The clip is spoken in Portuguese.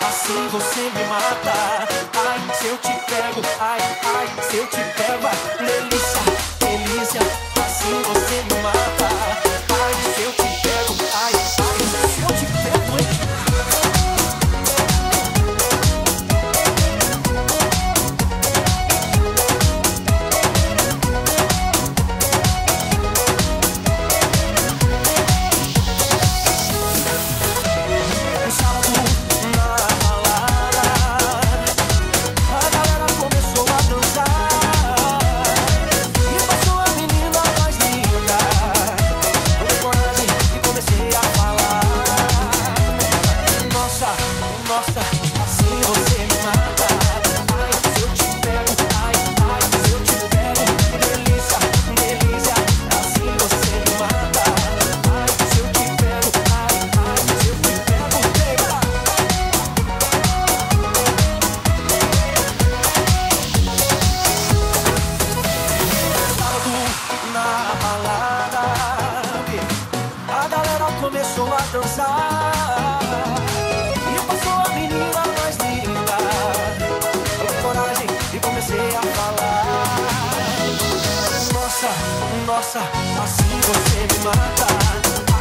Assim se eu te pego, ai, ai, se eu te pego, delícia, delícia. dançar. E passou a menina mais linda, com coragem e comecei a falar. Nossa, nossa, assim você me mata.